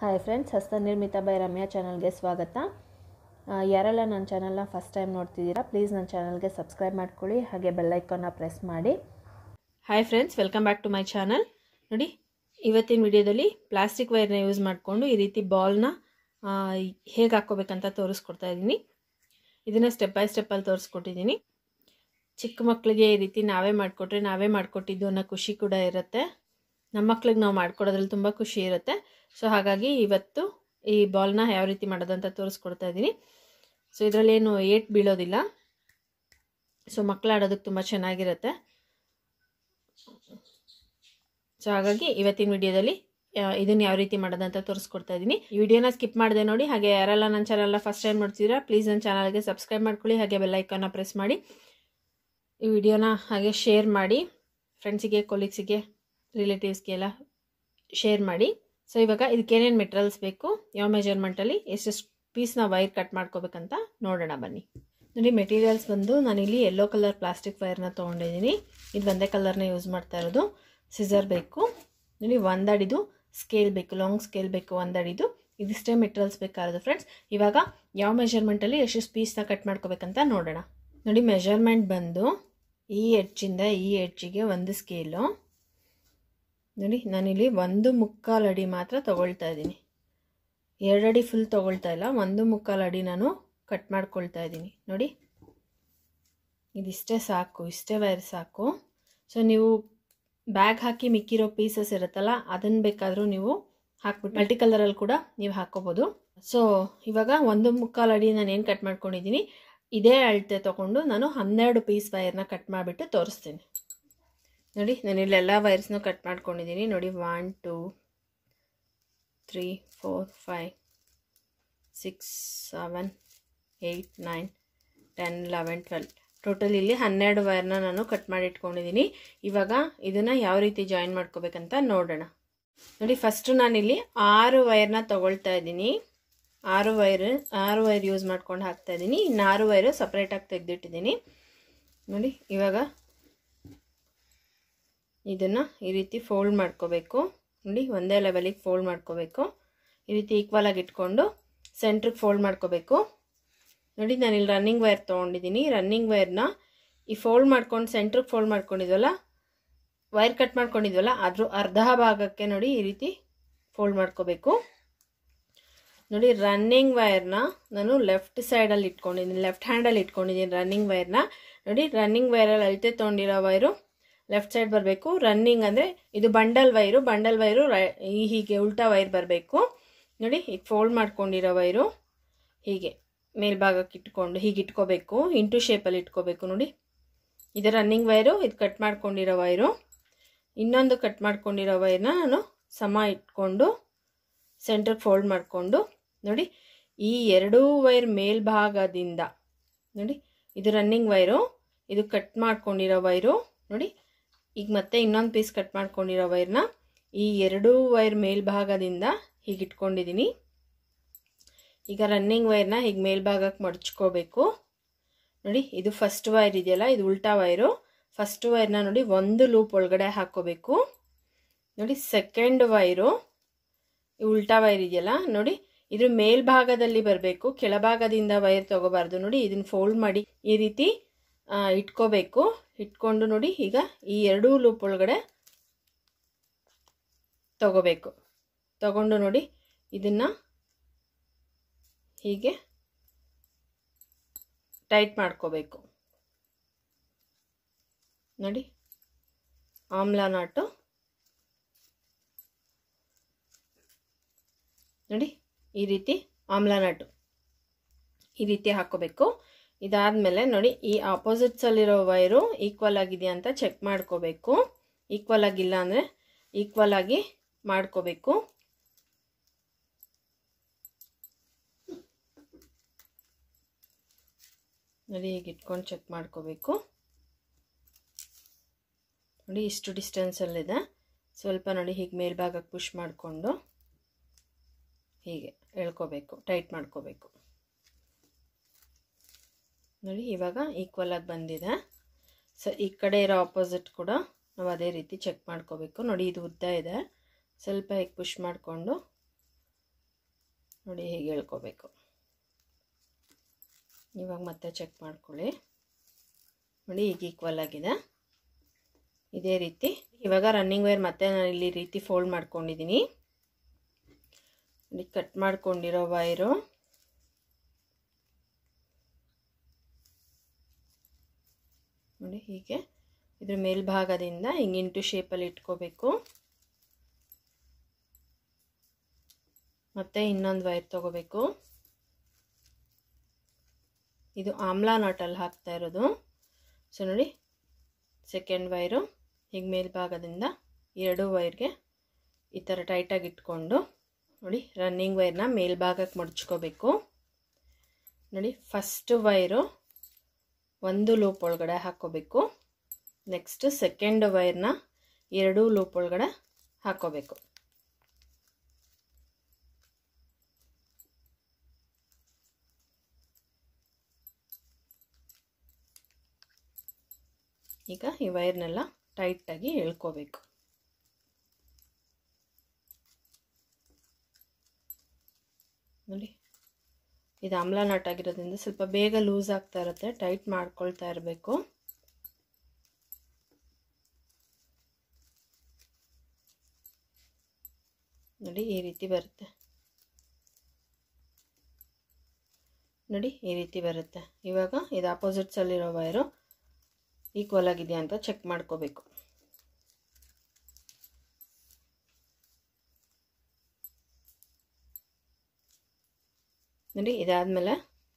Hi friends ಹಸ್ತನಿರ್ಮಿತ by Ramya ಚಾನಲ್ಗೆ ಸ್ವಾಗತ. ಯಾರೆಲ್ಲ ನನ್ನ ಚಾನಲ್ನ ಫಸ್ಟ್ ಟೈಮ್ ನೋಡ್ತಿದ್ದೀರಾ ಪ್ಲೀಸ್ ನನ್ನ ಚಾನಲ್ಗೆ ಸಬ್ಸ್ಕ್ರೈಬ್ ಮಾಡ್ಕೊಳ್ಳಿ, ಹಾಗೆ ಬೆಲ್ಲೈಕನ್ನ ಪ್ರೆಸ್ ಮಾಡಿ. Hi friends welcome back to my channel ನೋಡಿ, ಇವತ್ತಿನ ವಿಡಿಯೋದಲ್ಲಿ ಪ್ಲಾಸ್ಟಿಕ್ ವೈರ್ನ ಯೂಸ್ ಮಾಡಿಕೊಂಡು ಈ ರೀತಿ ಬಾಲ್ನ ಹೇಗೆ ಹಾಕ್ಕೋಬೇಕಂತ ತೋರಿಸ್ಕೊಡ್ತಾ ಇದ್ದೀನಿ. ಇದನ್ನು ಸ್ಟೆಪ್ ಬೈ ಸ್ಟೆಪ್ಪಲ್ಲಿ ತೋರಿಸ್ಕೊಟ್ಟಿದ್ದೀನಿ. ಚಿಕ್ಕ ಮಕ್ಕಳಿಗೆ ಈ ರೀತಿ ನಾವೇ ಮಾಡಿಕೊಟ್ರೆ ನಾವೇ ಮಾಡಿಕೊಟ್ಟಿದ್ದು ಅನ್ನೋ ಖುಷಿ ಕೂಡ ಇರುತ್ತೆ. ನಮ್ಮ ಮಕ್ಳಿಗೆ ನಾವು ಮಾಡ್ಕೊಡೋದ್ರಲ್ಲಿ ತುಂಬ ಖುಷಿ ಇರುತ್ತೆ. ಸೊ ಹಾಗಾಗಿ ಇವತ್ತು ಈ ಬಾಲ್ನ ಯಾವ ರೀತಿ ಮಾಡೋದಂತ ತೋರಿಸ್ಕೊಡ್ತಾ ಇದ್ದೀನಿ. ಸೊ ಇದರಲ್ಲಿ ಏನು ಏಟ್ ಬೀಳೋದಿಲ್ಲ. ಸೊ ಮಕ್ಕಳು ಆಡೋದಕ್ಕೆ ತುಂಬ ಚೆನ್ನಾಗಿರುತ್ತೆ. ಸೊ ಹಾಗಾಗಿ ಇವತ್ತಿನ ವಿಡಿಯೋದಲ್ಲಿ ಇದನ್ನು ಯಾವ ರೀತಿ ಮಾಡೋದಂತ ತೋರಿಸ್ಕೊಡ್ತಾ ಇದ್ದೀನಿ. ಈ ವಿಡಿಯೋನ ಸ್ಕಿಪ್ ಮಾಡಿದೆ ನೋಡಿ, ಹಾಗೆ ಯಾರೆಲ್ಲ ನನ್ನ ಚಾನಲ್ನ ಫಸ್ಟ್ ಟೈಮ್ ನೋಡ್ತಿದ್ದೀರಾ ಪ್ಲೀಸ್ ನನ್ನ ಚಾನಲ್ಗೆ ಸಬ್ಸ್ಕ್ರೈಬ್ ಮಾಡ್ಕೊಳ್ಳಿ, ಹಾಗೆ ಬೆಲ್ಲೈಕನ್ನ ಪ್ರೆಸ್ ಮಾಡಿ. ಈ ವಿಡಿಯೋನ ಹಾಗೆ ಶೇರ್ ಮಾಡಿ ಫ್ರೆಂಡ್ಸಿಗೆ ಕೊಲೀಗ್ಸಿಗೆ ರಿಲೇಟಿವ್ಸ್ಗೆ ಎಲ್ಲ ಶೇರ್ ಮಾಡಿ. ಸೊ ಇವಾಗ ಇದಕ್ಕೇನೇನು ಮೆಟೀರಿಯಲ್ಸ್ ಬೇಕು, ಯಾವ ಮೆಜರ್ಮೆಂಟಲ್ಲಿ ಎಷ್ಟೆಷ್ಟು ಪೀಸ್ನ ವೈರ್ ಕಟ್ ಮಾಡ್ಕೋಬೇಕಂತ ನೋಡೋಣ ಬನ್ನಿ. ನೋಡಿ ಮೆಟೀರಿಯಲ್ಸ್ ಬಂದು ನಾನಿಲ್ಲಿ ಯೆಲ್ಲೋ ಕಲರ್ ಪ್ಲಾಸ್ಟಿಕ್ ವೈರ್ನ ತೊಗೊಂಡಿದ್ದೀನಿ. ಇದು ಒಂದೇ ಕಲರ್ನ ಯೂಸ್ ಮಾಡ್ತಾ ಇರೋದು. ಸಿಸರ್ ಬೇಕು. ನೋಡಿ ಒಂದಡಿದು ಸ್ಕೇಲ್ ಬೇಕು ಲಾಂಗ್ ಸ್ಕೇಲ್ ಬೇಕು ಒಂದಡಿದು ಇದಿಷ್ಟೇ ಮೆಟೀರಿಯಲ್ಸ್ ಬೇಕಾಗಿರೋದು ಫ್ರೆಂಡ್ಸ್ ಇವಾಗ ಯಾವ ಮೆಜರ್ಮೆಂಟಲ್ಲಿ ಎಷ್ಟು ಪೀಸ್ನ ಕಟ್ ಮಾಡ್ಕೋಬೇಕಂತ ನೋಡೋಣ. ನೋಡಿ ಮೆಜರ್ಮೆಂಟ್ ಬಂದು ಈ ಎಡ್ಜಿಂದ ಈ ಎಡ್ಜಿಗೆ ಒಂದು ಸ್ಕೇಲು ನೋಡಿ, ನಾನಿಲ್ಲಿ ಒಂದು ಮುಕ್ಕಾಲು ಅಡಿ ಮಾತ್ರ ತೊಗೊಳ್ತಾ ಇದ್ದೀನಿ. ಎರಡಡಿ ಫುಲ್ ತೊಗೊಳ್ತಾ ಇಲ್ಲ. ಒಂದು ಮುಕ್ಕಾಲು ಅಡಿ ನಾನು ಕಟ್ ಮಾಡ್ಕೊಳ್ತಾ ಇದ್ದೀನಿ. ನೋಡಿ, ಇದಿಷ್ಟೇ ಸಾಕು, ಇಷ್ಟೇ ವೈರ್ ಸಾಕು. ಸೊ ನೀವು ಬ್ಯಾಗ್ ಹಾಕಿ ಮಿಕ್ಕಿರೋ ಪೀಸಸ್ ಇರುತ್ತಲ್ಲ ಅದನ್ನು ಬೇಕಾದರೂ ನೀವು ಹಾಕ್ಬಿಟ್ಟು ಮಲ್ಟಿ ಕಲರಲ್ಲಿ ಕೂಡ ನೀವು ಹಾಕೋಬೋದು. ಸೊ ಇವಾಗ ಒಂದು ಮುಕ್ಕಾಲು ಅಡಿ ನಾನು ಏನು ಕಟ್ ಮಾಡ್ಕೊಂಡಿದ್ದೀನಿ, ಇದೇ ಅಳತೆ ತೊಗೊಂಡು ನಾನು ಹನ್ನೆರಡು ಪೀಸ್ ವೈರ್ನ ಕಟ್ ಮಾಡಿಬಿಟ್ಟು ತೋರಿಸ್ತೀನಿ. ನೋಡಿ, ನಾನು ಇಲ್ಲೆಲ್ಲ ವೈರ್ಸ್ನೂ ಕಟ್ ಮಾಡ್ಕೊಂಡಿದ್ದೀನಿ ನೋಡಿ one two three four five six seven eight nine ten eleven twelve total ಇಲ್ಲಿ ಹನ್ನೆರಡು ವೈರ್ನ ನಾನು ಕಟ್ ಮಾಡಿ ಇಟ್ಕೊಂಡಿದ್ದೀನಿ ಇವಾಗ ಇದನ್ನು ಯಾವ ರೀತಿ ಜಾಯಿನ್ ಮಾಡ್ಕೋಬೇಕಂತ ನೋಡೋಣ. ನೋಡಿ ಫಸ್ಟು ನಾನಿಲ್ಲಿ ಆರು ವೈರ್ನ ತೊಗೊಳ್ತಾ ಇದ್ದೀನಿ ಆರು ವೈರ್ ಆರು ವೈರ್ ಯೂಸ್ ಮಾಡ್ಕೊಂಡು ಹಾಕ್ತಾ ಇದ್ದೀನಿ ಇನ್ನು ಆರು ವೈರು ಸಪ್ರೇಟಾಗಿ ತೆಗೆದಿಟ್ಟಿದ್ದೀನಿ ನೋಡಿ, ಇವಾಗ ಇದನ್ನು ಈ ರೀತಿ ಫೋಲ್ಡ್ ಮಾಡ್ಕೋಬೇಕು. ನೋಡಿ, ಒಂದೇ ಲೆವೆಲಿಗೆ ಫೋಲ್ಡ್ ಮಾಡ್ಕೋಬೇಕು. ಈ ರೀತಿ ಈಕ್ವಲಾಗಿ ಇಟ್ಕೊಂಡು ಸೆಂಟ್ರಿಗೆ ಫೋಲ್ಡ್ ಮಾಡ್ಕೋಬೇಕು. ನೋಡಿ, ನಾನು ಇಲ್ಲಿ ರನ್ನಿಂಗ್ ವೈರ್ ತೊಗೊಂಡಿದ್ದೀನಿ ರನ್ನಿಂಗ್ ವೈರ್ನ ಈ ಫೋಲ್ಡ್ ಮಾಡ್ಕೊಂಡು ಸೆಂಟ್ರಿಗೆ ಫೋಲ್ಡ್ ಮಾಡ್ಕೊಂಡಿದ್ವಲ್ಲ ವೈರ್ ಕಟ್ ಮಾಡ್ಕೊಂಡಿದ್ವಲ್ಲ, ಅದ್ರ ಅರ್ಧ ಭಾಗಕ್ಕೆ ನೋಡಿ ಈ ರೀತಿ ಫೋಲ್ಡ್ ಮಾಡ್ಕೋಬೇಕು. ನೋಡಿ ರನ್ನಿಂಗ್ ವೈರ್ನ ನಾನು ಲೆಫ್ಟ್ ಸೈಡಲ್ಲಿ ಇಟ್ಕೊಂಡಿದ್ದೀನಿ ಲೆಫ್ಟ್ ಹ್ಯಾಂಡಲ್ಲಿ ಇಟ್ಕೊಂಡಿದ್ದೀನಿ ರನ್ನಿಂಗ್ ವೈರ್ನ ನೋಡಿ ರನ್ನಿಂಗ್ ವೈರಲ್ಲಿ ಅಳತೆ ತೊಗೊಂಡಿರೋ ವೈರು ಲೆಫ್ಟ್ ಸೈಡ್ ಬರಬೇಕು. ರನ್ನಿಂಗ್ ಅಂದರೆ ಇದು ಬಂಡಲ್ ವೈರು ಬಂಡಲ್ ವೈರು ಹೀಗೆ ಉಲ್ಟಾ ವೈರ್ ಬರಬೇಕು. ನೋಡಿ, ಈಗ ಫೋಲ್ಡ್ ಮಾಡ್ಕೊಂಡಿರೋ ವೈರು ಹೀಗೆ ಮೇಲ್ಭಾಗಕ್ಕೆ ಇಟ್ಕೊಂಡು ಹೀಗೆ ಇಟ್ಕೋಬೇಕು. ಇಂಟು ಶೇಪಲ್ಲಿ ಇಟ್ಕೋಬೇಕು ನೋಡಿ. ಇದು ರನ್ನಿಂಗ್ ವೈರು ಇದು ಕಟ್ ಮಾಡ್ಕೊಂಡಿರೋ ವೈರು ಇನ್ನೊಂದು ಕಟ್ ಮಾಡ್ಕೊಂಡಿರೋ ವೈರ್ನ ನಾನು ಸಮ ಇಟ್ಕೊಂಡು ಸೆಂಟ್ರಿಗೆ ಫೋಲ್ಡ್ ಮಾಡಿಕೊಂಡು ನೋಡಿ, ಈ ಎರಡೂ ವೈರ್ ಮೇಲ್ಭಾಗದಿಂದ ನೋಡಿ, ಇದು ರನ್ನಿಂಗ್ ವೈರು ಇದು ಕಟ್ ಮಾಡ್ಕೊಂಡಿರೋ ವೈರು ನೋಡಿ ಈಗ ಮತ್ತೆ ಇನ್ನೊಂದು ಪೀಸ್ ಕಟ್ ಮಾಡ್ಕೊಂಡಿರೋ ವೈರ್ನ ಈ ಎರಡೂ ವೈರ್ ಮೇಲ್ಭಾಗದಿಂದ ಹೀಗೆ ಇಟ್ಕೊಂಡಿದ್ದೀನಿ ಈಗ ರನ್ನಿಂಗ್ ವೈರ್ನ ಹೀಗೆ ಮೇಲ್ಭಾಗಕ್ಕೆ ಮಡಚ್ಕೋಬೇಕು. ನೋಡಿ, ಇದು ಫಸ್ಟ್ ವೈರ್ ಇದೆಯಲ್ಲ, ಇದು ಉಲ್ಟಾ ವೈರು ಫಸ್ಟ್ ವೈರ್ನ ನೋಡಿ ಒಂದು ಲೂಪ್ ಒಳಗಡೆ ಹಾಕ್ಕೋಬೇಕು ನೋಡಿ ಸೆಕೆಂಡ್ ವೈರು ಉಲ್ಟಾ ವೈರ್ ಇದೆಯಲ್ಲ, ನೋಡಿ, ಇದ್ರ ಮೇಲ್ಭಾಗದಲ್ಲಿ ಬರಬೇಕು. ಕೆಳಭಾಗದಿಂದ ವೈರ್ ತಗೋಬಾರ್ದು. ನೋಡಿ, ಇದನ್ನ ಫೋಲ್ಡ್ ಮಾಡಿ ಈ ರೀತಿ ಇಟ್ಕೋಬೇಕು. ಇಟ್ಕೊಂಡು ನೋಡಿ, ಈಗ ಈ ಎರಡೂ ಲೂಪ್ ಒಳಗಡೆ ತಗೋಬೇಕು. ತಗೊಂಡು ನೋಡಿ, ಇದನ್ನು ಹೀಗೆ ಟೈಟ್ ಮಾಡ್ಕೋಬೇಕು. ನೋಡಿ, ಆಮ್ಲ ನಾಟು. ನೋಡಿ, ಈ ರೀತಿ ಆಮ್ಲ ನಾಟು ಈ ರೀತಿ ಹಾಕೋಬೇಕು. ಇದಾದಮೇಲೆ ನೋಡಿ, ಈ ಆಪೋಸಿಟ್ಸಲ್ಲಿರೋ ವೈರು ಈಕ್ವಲ್ ಆಗಿದೆಯಾ ಅಂತ ಚೆಕ್ ಮಾಡ್ಕೋಬೇಕು. ಈಕ್ವಲ್ ಆಗಿಲ್ಲ ಅಂದರೆ ಈಕ್ವಲ್ ಆಗಿ ಮಾಡ್ಕೋಬೇಕು. ನೋಡಿ ಹೀಗೆ ಇಟ್ಕೊಂಡು ಚೆಕ್ ಮಾಡ್ಕೋಬೇಕು. ನೋಡಿ, ಇಷ್ಟು ಡಿಸ್ಟೆನ್ಸಲ್ಲಿದೆ ಸ್ವಲ್ಪ ನೋಡಿ, ಹೀಗೆ ಮೇಲ್ಭಾಗಕ್ಕೆ ಪುಷ್ ಮಾಡಿಕೊಂಡು ಹೀಗೆ ಎಳ್ಕೋಬೇಕು ಟೈಟ್ ಮಾಡ್ಕೋಬೇಕು. ನೋಡಿ, ಇವಾಗ ಈಕ್ವಲ್ ಆಗಿ ಬಂದಿದೆ. ಸೊ ಈ ಕಡೆ ಇರೋ ಆಪೋಸಿಟ್ ಕೂಡ ನಾವು ಅದೇ ರೀತಿ ಚೆಕ್ ಮಾಡ್ಕೋಬೇಕು. ನೋಡಿ, ಇದು ಉದ್ದ ಇದೆ. ಸ್ವಲ್ಪ ಹೀಗೆ ಪುಷ್ ಮಾಡಿಕೊಂಡು ನೋಡಿ, ಹೀಗೆ ಹೇಳ್ಕೋಬೇಕು. ಇವಾಗ ಮತ್ತೆ ಚೆಕ್ ಮಾಡ್ಕೊಳ್ಳಿ. ನೋಡಿ ಈಗ ಈಕ್ವಲ್ ಆಗಿದೆ. ಇದೇ ರೀತಿ. ಇವಾಗ ರನ್ನಿಂಗ್ ವೇರ್ ಮತ್ತೆ ನಾನು ಇಲ್ಲಿ ರೀತಿ ಫೋಲ್ಡ್ ಮಾಡ್ಕೊಂಡಿದ್ದೀನಿ ನೋಡಿ ಕಟ್ ಮಾಡ್ಕೊಂಡಿರೋ ವೈರು ನೋಡಿ ಹೀಗೆ ಇದ್ರ ಮೇಲ್ಭಾಗದಿಂದ ಹಿಂಗೆ ಇಂಟು ಶೇಪಲ್ಲಿ ಇಟ್ಕೋಬೇಕು. ಮತ್ತೆ ಇನ್ನೊಂದು ವೈರ್ ತಗೋಬೇಕು. ಇದು ಆಮ್ಲಾ ನಾಟಲ್ಲಿ ಹಾಕ್ತಾ ಇರೋದು. ಸೊ ನೋಡಿ ಸೆಕೆಂಡ್ ವೈರು ಹೀಗೆ ಮೇಲ್ಭಾಗದಿಂದ ಎರಡು ವೈರ್ಗೆ ಈ ಥರ ಟೈಟಾಗಿ ಇಟ್ಕೊಂಡು, ನೋಡಿ ರನ್ನಿಂಗ್ ವೈರ್ನ ಮೇಲ್ಭಾಗಕ್ಕೆ ಮಡ್ಚ್ಕೋಬೇಕು. ನೋಡಿ ಫಸ್ಟ್ ವೈರು ಒಂದು ಲೂಪ್ ಒಳಗಡೆ ಹಾಕ್ಕೋಬೇಕು ನೆಕ್ಸ್ಟ್ ಸೆಕೆಂಡ್ ವೈರ್ನ ಎರಡೂ ಲೂಪ್ ಒಳಗಡೆ ಹಾಕ್ಕೋಬೇಕು ಈಗ ಈ ವೈರ್ನೆಲ್ಲ ಟೈಟಾಗಿ ಎಳ್ಕೋಬೇಕು. ನೋಡಿ ಇದು ಆಮ್ಲ ನಟ್ ಆಗಿರೋದ್ರಿಂದ ಸ್ವಲ್ಪ ಬೇಗ ಲೂಸ್ ಆಗ್ತಾ ಇರುತ್ತೆ. ಟೈಟ್ ಮಾಡ್ಕೊಳ್ತಾ ಇರಬೇಕು. ನೋಡಿ, ಈ ರೀತಿ ಬರುತ್ತೆ. ನೋಡಿ, ಈ ರೀತಿ ಬರುತ್ತೆ. ಇವಾಗ ಇದು ಆಪೋಸಿಟ್ಸಲ್ಲಿರೋ ವೈರು ಈಕ್ವಲ್ ಆಗಿದೆಯಾ ಅಂತ ಚೆಕ್ ಮಾಡ್ಕೋಬೇಕು. ನೋಡಿ, ಇದಾದಮೇಲೆ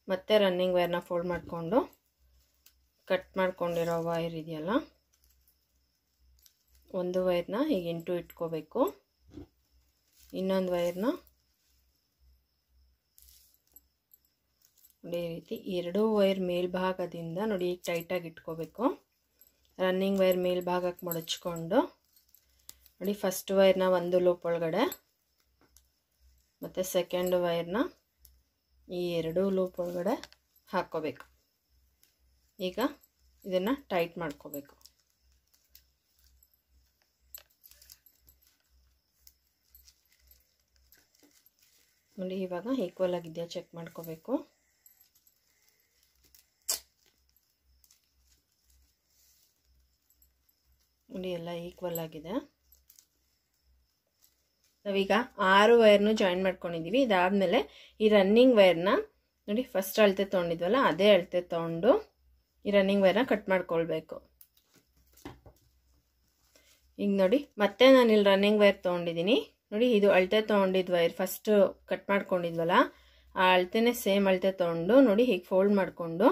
ಮತ್ತೆ ರನ್ನಿಂಗ್ ವೈರ್ನ ಫೋಲ್ಡ್ ಮಾಡಿಕೊಂಡು ಕಟ್ ಮಾಡ್ಕೊಂಡಿರೋ ವೈರ್ ಇದೆಯಲ್ಲ, ಒಂದು ವೈರ್ನ ಈಗ ಇಂಟು ಇಟ್ಕೋಬೇಕು. ಇನ್ನೊಂದು ವೈರ್ನ ಈ ರೀತಿ ಎರಡೂ ವೈರ್ ಮೇಲ್ಭಾಗದಿಂದ ನೋಡಿ, ಈಗ ಟೈಟಾಗಿ ಇಟ್ಕೋಬೇಕು. ರನ್ನಿಂಗ್ ವೈರ್ ಮೇಲ್ಭಾಗಕ್ಕೆ ಮಡಚ್ಕೊಂಡು ನೋಡಿ ಫಸ್ಟ್ ವೈರ್ನ ಒಂದು ಲೂಪ್ ಒಳಗಡೆ, ಮತ್ತು ಸೆಕೆಂಡ್ ವೈರ್ನ ಈ ಎರಡೂ ಲೂಪ್ ಒಳಗಡೆ ಹಾಕ್ಕೋಬೇಕು. ಈಗ ಇದನ್ನು ಟೈಟ್ ಮಾಡ್ಕೋಬೇಕು. ನೋಡಿ, ಇವಾಗ ಈಕ್ವಲ್ ಆಗಿದೆಯಾ ಚೆಕ್ ಮಾಡ್ಕೋಬೇಕು. ನೋಡಿ, ಎಲ್ಲ ಈಕ್ವಲ್ ಆಗಿದೆ. ನಾವೀಗ ಆರು ವೈರ್ನು ಜಾಯಿನ್ ಮಾಡ್ಕೊಂಡಿದ್ದೀವಿ ಇದಾದಮೇಲೆ ಈ ರನ್ನಿಂಗ್ ವೈರ್ನ ನೋಡಿ ಫಸ್ಟ್ ಅಳತೆ ತೊಗೊಂಡಿದ್ವಲ್ಲ, ಅದೇ ಅಳತೆ ತೊಗೊಂಡು ಈ ರನ್ನಿಂಗ್ ವೈರ್ನ ಕಟ್ ಮಾಡ್ಕೊಳ್ಬೇಕು. ಈಗ ನೋಡಿ, ಮತ್ತೆ ನಾನು ಇಲ್ಲಿ ರನ್ನಿಂಗ್ ವೈರ್ ತೊಗೊಂಡಿದ್ದೀನಿ ನೋಡಿ, ಇದು ಅಳತೆ ತೊಗೊಂಡಿದ್ದ ವೈರ್ ಫಸ್ಟು ಕಟ್ ಮಾಡ್ಕೊಂಡಿದ್ವಲ್ಲ, ಆ ಅಳತೆನೇ ಸೇಮ್ ಅಳತೆ ತೊಗೊಂಡು ನೋಡಿ ಹೀಗೆ ಫೋಲ್ಡ್ ಮಾಡಿಕೊಂಡು.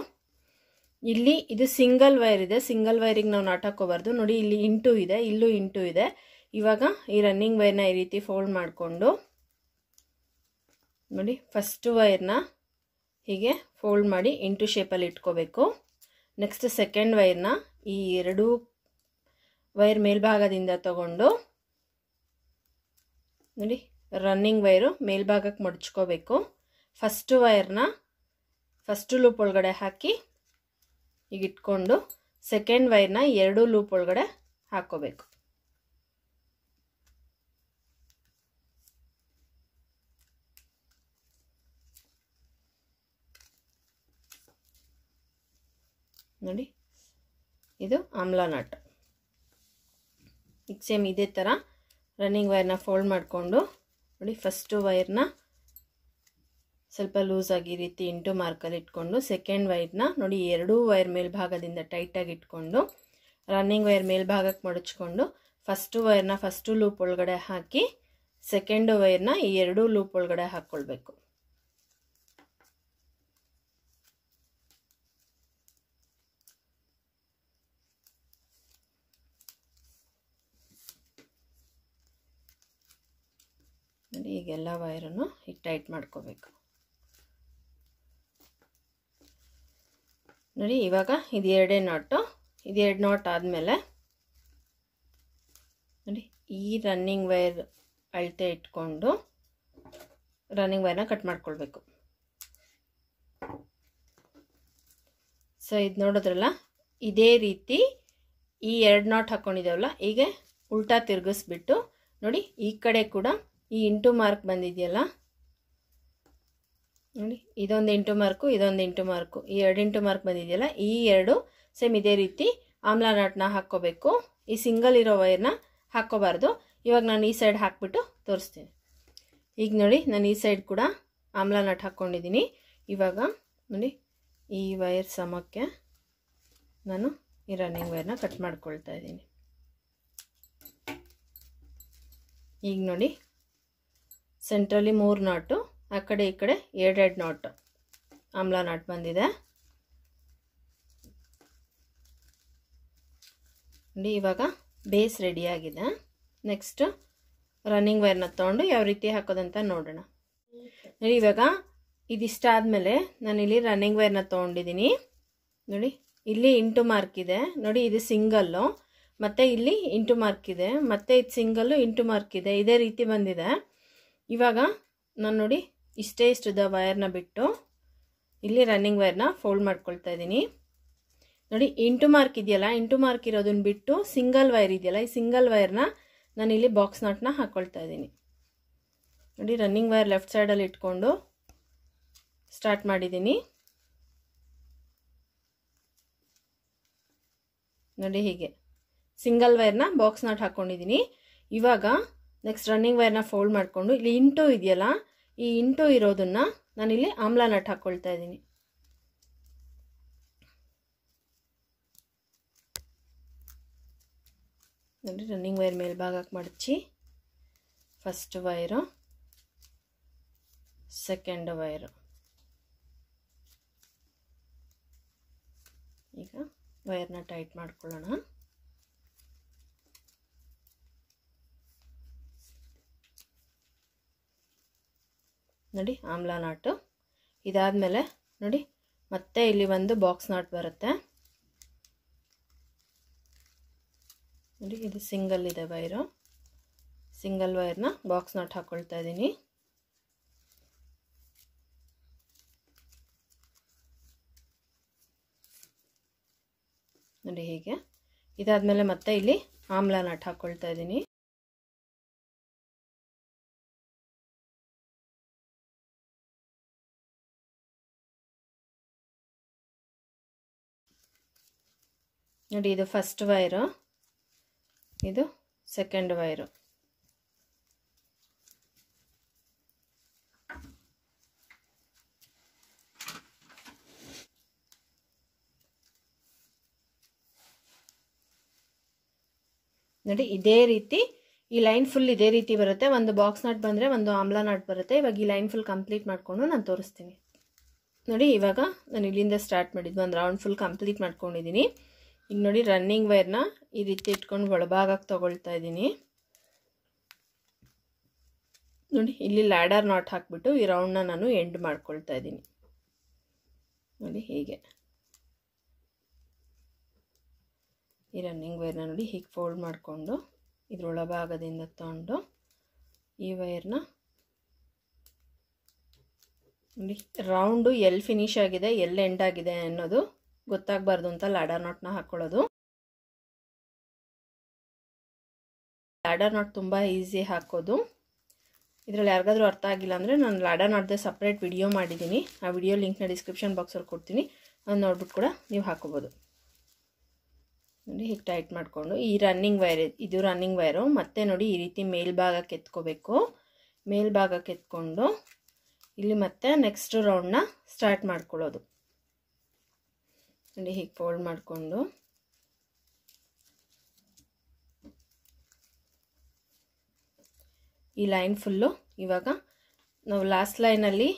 ಇಲ್ಲಿ ಇದು ಸಿಂಗಲ್ ವೈರ್ ಇದೆ. ಸಿಂಗಲ್ ವೈರಿಗೆ ನಾವು ನಾಟ್ ನೋಡಿ, ಇಲ್ಲಿ ಇಂಟು ಇದೆ, ಇಲ್ಲೂ ಇಂಟು ಇದೆ. ಇವಾಗ ಈ ರನ್ನಿಂಗ್ ವೈರ್ನ ಈ ರೀತಿ ಫೋಲ್ಡ್ ಮಾಡಿಕೊಂಡು, ನೋಡಿ ಫಸ್ಟ್ ವೈರ್ನ ಹೀಗೆ ಫೋಲ್ಡ್ ಮಾಡಿ ಇಂಟು ಶೇಪಲ್ಲಿ ಇಟ್ಕೋಬೇಕು. ನೆಕ್ಸ್ಟ್ ಸೆಕೆಂಡ್ ವೈರ್ನ ಈ ಎರಡೂ ವೈರ್ ಮೇಲ್ಭಾಗದಿಂದ ತಗೊಂಡು, ನೋಡಿ ರನ್ನಿಂಗ್ ವೈರು ಮೇಲ್ಭಾಗಕ್ಕೆ ಮಡ್ಚ್ಕೋಬೇಕು. ಫಸ್ಟ್ ವೈರ್ನ ಫಸ್ಟ್ ಲೂಪ್ ಒಳಗಡೆ ಹಾಕಿ ಈಗ ಇಟ್ಕೊಂಡು ಸೆಕೆಂಡ್ ವೈರ್ನ ಎರಡೂ ಲೂಪ್ ಒಳಗಡೆ ಹಾಕ್ಕೋಬೇಕು. ನೋಡಿ. ಇದು ಆಮ್ಲ ನಟ್. ಈಗ ಸೇಮ್ ಇದೇ ಥರ ರನ್ನಿಂಗ್ ವೈರ್ನ ಫೋಲ್ಡ್ ಮಾಡಿಕೊಂಡು, ನೋಡಿ ಫಸ್ಟು ವೈರ್ನ ಸ್ವಲ್ಪ ಲೂಸಾಗಿ ರೀತಿ ಇಂಟು ಮಾರ್ಕಲ್ಲಿ ಇಟ್ಕೊಂಡು ಸೆಕೆಂಡ್ ವೈರ್ನ ನೋಡಿ ಎರಡೂ ವೈರ್ ಮೇಲ್ಭಾಗದಿಂದ ಟೈಟಾಗಿ ಇಟ್ಕೊಂಡು ರನ್ನಿಂಗ್ ವೈರ್ ಮೇಲ್ಭಾಗಕ್ಕೆ ಮಡಚ್ಕೊಂಡು ಫಸ್ಟು ವೈರ್ನ ಫಸ್ಟು ಲೂಪ್ ಒಳಗಡೆ ಹಾಕಿ ಸೆಕೆಂಡು ವೈರ್ನ ಈ ಎರಡೂ ಲೂಪ್ ಒಳಗಡೆ ಹಾಕ್ಕೊಳ್ಬೇಕು ಈಗೆಲ್ಲ ವೈರನ್ನು ಈಗ ಟೈಟ್ ಮಾಡ್ಕೋಬೇಕು. ನೋಡಿ, ಇವಾಗ ಇದು ಎರಡೇ ನಾಟು. ಇದು ಎರಡು ನಾಟ್ ಆದಮೇಲೆ ನೋಡಿ, ಈ ರನ್ನಿಂಗ್ ವೈರ್ ಅಳತೆ ಇಟ್ಕೊಂಡು ರನ್ನಿಂಗ್ ವೈರ್ನ ಕಟ್ ಮಾಡ್ಕೊಳ್ಬೇಕು. ಸೊ ಇದು ನೋಡಿದ್ರಲ್ಲ, ಇದೇ ರೀತಿ ಈ ಎರಡು ನಾಟ್ ಹಾಕ್ಕೊಂಡಿದ್ದೇವಲ್ಲ ಈಗ ಉಲ್ಟಾ ತಿರುಗಿಸ್ಬಿಟ್ಟು ನೋಡಿ, ಈ ಕಡೆ ಕೂಡ ಈ ಇಂಟು ಮಾರ್ಕ್ ಬಂದಿದೆಯಲ್ಲ? ನೋಡಿ, ಇದೊಂದು ಇಂಟು ಮಾರ್ಕು, ಇದೊಂದು ಇಂಟು ಮಾರ್ಕು. ಈ ಎರಡು ಇಂಟು ಮಾರ್ಕ್ ಬಂದಿದೆಯಲ್ಲ, ಈ ಎರಡು ಸೇಮ್ ಇದೇ ರೀತಿ ಆಮ್ಲಾ ನಾಟ್ನ ಹಾಕ್ಕೋಬೇಕು. ಈ ಸಿಂಗಲ್ ಇರೋ ವೈರ್ನ ಹಾಕ್ಕೋಬಾರ್ದು. ಇವಾಗ ನಾನು ಈ ಸೈಡ್ ಹಾಕ್ಬಿಟ್ಟು ತೋರಿಸ್ತೀನಿ. ಈಗ ನೋಡಿ, ನಾನು ಈ ಸೈಡ್ ಕೂಡ ಆಮ್ಲಾ ನಾಟ್ ಹಾಕ್ಕೊಂಡಿದ್ದೀನಿ. ಇವಾಗ ನೋಡಿ, ಈ ವೈರ್ ಸಮಕ್ಕೆ ನಾನು ಈ ರನ್ನಿಂಗ್ ವೈರ್ನ ಕಟ್ ಮಾಡ್ಕೊಳ್ತಾ ಇದ್ದೀನಿ. ಈಗ ನೋಡಿ ಸೆಂಟ್ರಲ್ಲಿ ಮೂರು ನಾಟು, ಆ ಕಡೆ ಈ ಕಡೆ ಎರಡೆರಡು ನಾಟು. ಆಮ್ಲ ನಾಟ್ ಬಂದಿದೆ. ನೋಡಿ, ಇವಾಗ ಬೇಸ್ ರೆಡಿಯಾಗಿದೆ ನೆಕ್ಸ್ಟ್ ರನ್ನಿಂಗ್ ವೈರ್ನ ತೊಗೊಂಡು ಯಾವ ರೀತಿ ಹಾಕೋದಂತ ನೋಡೋಣ. ನೋಡಿ, ಇವಾಗ ನಾನು ನಾನಿಲ್ಲಿ ರನ್ನಿಂಗ್ ವೈರ್ನ ತೊಗೊಂಡಿದ್ದೀನಿ ನೋಡಿ, ಇಲ್ಲಿ ಇಂಟು ಮಾರ್ಕ್ ಇದೆ. ನೋಡಿ, ಇದು ಸಿಂಗಲ್ಲು ಮತ್ತು ಇಲ್ಲಿ ಇಂಟು ಮಾರ್ಕ್ ಇದೆ. ಮತ್ತು ಇದು ಸಿಂಗಲ್ಲು ಇಂಟು ಮಾರ್ಕ್ ಇದೆ. ಇದೇ ರೀತಿ ಬಂದಿದೆ. ಇವಾಗ ನಾನು ನೋಡಿ ಇಷ್ಟೇ ಇಷ್ಟದ ವೈರ್ನ ಬಿಟ್ಟು ಇಲ್ಲಿ ರನ್ನಿಂಗ್ ವೈರ್ನ ಫೋಲ್ಡ್ ಮಾಡ್ಕೊಳ್ತಾ ಇದ್ದೀನಿ. ನೋಡಿ ಇಂಟು ಮಾರ್ಕ್ ಇದೆಯಲ್ಲ ಇಂಟು ಮಾರ್ಕ್ ಇರೋದನ್ನು ಬಿಟ್ಟು ಸಿಂಗಲ್ ವೈರ್ ಇದೆಯಲ್ಲ, ಈ ಸಿಂಗಲ್ ವೈರ್ನ ನಾನು ಇಲ್ಲಿ ಬಾಕ್ಸ್ ನಾಟ್ನ ಹಾಕ್ಕೊಳ್ತಾ ಇದ್ದೀನಿ. ನೋಡಿ ರನ್ನಿಂಗ್ ವೈರ್ ಲೆಫ್ಟ್ ಸೈಡಲ್ಲಿ ಇಟ್ಕೊಂಡು ಸ್ಟಾರ್ಟ್ ಮಾಡಿದ್ದೀನಿ. ನೋಡಿ ಹೀಗೆ. ಸಿಂಗಲ್ ವೈರ್ನ ಬಾಕ್ಸ್ ನಾಟ್ ಹಾಕ್ಕೊಂಡಿದ್ದೀನಿ ಇವಾಗ ನೆಕ್ಸ್ಟ್ ರನ್ನಿಂಗ್ ವೈರ್ನ ಫೋಲ್ಡ್ ಮಾಡಿಕೊಂಡು, ಇಲ್ಲಿ ಇಂಟು ಇದೆಯಲ್ಲ, ಈ ಇಂಟು ಇರೋದನ್ನು ನಾನಿಲ್ಲಿ ಆಮ್ಲ ನಟ್ ಹಾಕ್ಕೊಳ್ತಾ ಇದ್ದೀನಿ. ನೋಡಿ ರನ್ನಿಂಗ್ ವೈರ್ ಮೇಲ್ಭಾಗಕ್ಕೆ ಮಡಚಿ ಫಸ್ಟ್ ವೈರು ಸೆಕೆಂಡ್ ವೈರು ಈಗ ವೈರ್ನ ಟೈಟ್ ಮಾಡ್ಕೊಳ್ಳೋಣ. ನೋಡಿ, ಆಮ್ಲ ನಾಟು. ಇದಾದಮೇಲೆ ನೋಡಿ, ಮತ್ತೆ ಇಲ್ಲಿ ಒಂದು ಬಾಕ್ಸ್ ನಾಟ್ ಬರುತ್ತೆ. ನೋಡಿ, ಇದು ಸಿಂಗಲ್ ಇದೆ ವೈರು. ಸಿಂಗಲ್ ವೈರ್ನ ಬಾಕ್ಸ್ ನಾಟ್ ಹಾಕ್ಕೊಳ್ತಾ ಇದ್ದೀನಿ ನೋಡಿ, ಹೀಗೆ. ಇದಾದಮೇಲೆ ಮತ್ತೆ ಇಲ್ಲಿ ಆಮ್ಲ ನಾಟ್ ಹಾಕ್ಕೊಳ್ತಾ ಇದ್ದೀನಿ ನೋಡಿ, ಇದು ಫಸ್ಟ್ ವೈರು ಇದು ಸೆಕೆಂಡ್ ವೈರು ನೋಡಿ, ಇದೇ ರೀತಿ, ಈ ಲೈನ್ ಫುಲ್ ಇದೇ ರೀತಿ ಬರುತ್ತೆ. ಒಂದು ಬಾಕ್ಸ್ ನಾಟ್ ಬಂದರೆ ಒಂದು ಆಮ್ಲ ನಾಟ್ ಬರುತ್ತೆ. ಇವಾಗ ಈ ಲೈನ್ ಫುಲ್ ಕಂಪ್ಲೀಟ್ ಮಾಡಿಕೊಂಡು ನಾನು ತೋರಿಸ್ತೀನಿ. ನೋಡಿ, ಇವಾಗ ನಾನು ಇಲ್ಲಿಂದ ಸ್ಟಾರ್ಟ್ ಮಾಡಿದ್ದು. ಒಂದು ರೌಂಡ್ ಫುಲ್ ಕಂಪ್ಲೀಟ್ ಮಾಡ್ಕೊಂಡಿದ್ದೀನಿ ಈಗ ನೋಡಿ ರನ್ನಿಂಗ್ ವೈರ್ನ ಈ ರೀತಿ ಇಟ್ಕೊಂಡು ಒಳಭಾಗಕ್ಕೆ ತೊಗೊಳ್ತಾ ಇದ್ದೀನಿ. ನೋಡಿ, ಇಲ್ಲಿ ಲ್ಯಾಡರ್ ನಾಟ್ ಹಾಕ್ಬಿಟ್ಟು ಈ ರೌಂಡ್ನ ನಾನು ಎಂಡ್ ಮಾಡ್ಕೊಳ್ತಾ ಇದ್ದೀನಿ. ನೋಡಿ, ಹೀಗೆ. ಈ ರನ್ನಿಂಗ್ ವೈರ್ನ ನೋಡಿ ಹೀಗೆ ಫೋಲ್ಡ್ ಮಾಡಿಕೊಂಡು ಇದ್ರೊಳಭಾಗದಿಂದ ತೊಗೊಂಡು ಈ ವೈರ್ನ ನೋಡಿ ರೌಂಡು ಎಲ್ಲಿ ಫಿನಿಶ್ ಆಗಿದೆ ಎಲ್ಲಿ ಎಂಡ್ ಆಗಿದೆ ಅನ್ನೋದು ಗೊತ್ತಾಗಬಾರ್ದು ಅಂತ ಲ್ಯಾಡರ್ ನಾಟ್ನ ಹಾಕ್ಕೊಳ್ಳೋದು ಲ್ಯಾಡರ್ ನಾಟ್ ತುಂಬ ಈಸಿ ಹಾಕೋದು. ಇದರಲ್ಲಿ ಯಾರಿಗಾದ್ರೂ ಅರ್ಥ ಆಗಿಲ್ಲ ಅಂದರೆ ನಾನು ಲ್ಯಾಡರ್ ನಾಟ್ದೆ ಸಪ್ರೇಟ್ ವಿಡಿಯೋ ಮಾಡಿದ್ದೀನಿ ಆ ವಿಡಿಯೋ ಲಿಂಕ್ನ ಡಿಸ್ಕ್ರಿಪ್ಷನ್ ಬಾಕ್ಸಲ್ಲಿ ಕೊಡ್ತೀನಿ. ಅದನ್ನ ನೋಡ್ಬಿಟ್ಟು ಕೂಡ ನೀವು ಹಾಕೋಬೋದು. ನೋಡಿ ಹೀಗೆ ಟೈಟ್ ಮಾಡಿಕೊಂಡು ಈ ರನ್ನಿಂಗ್ ವೈರ್ ಇದು ರನ್ನಿಂಗ್ ವೈರು ಮತ್ತು ನೋಡಿ ಈ ರೀತಿ ಮೇಲ್ಭಾಗಕ್ಕೆ ಎತ್ಕೋಬೇಕು ಮೇಲ್ಭಾಗಕ್ಕೆ ಎತ್ಕೊಂಡು ಇಲ್ಲಿ ಮತ್ತೆ ನೆಕ್ಸ್ಟ್ ರೌಂಡ್ನ ಸ್ಟಾರ್ಟ್ ಮಾಡ್ಕೊಳ್ಳೋದು. ನೋಡಿ ಹೀಗೆ ಫೋಲ್ಡ್ ಮಾಡಿಕೊಂಡು. ಈ ಲೈನ್ ಫುಲ್ಲು ಇವಾಗ ನಾವು ಲಾಸ್ಟ್ ಲೈನಲ್ಲಿ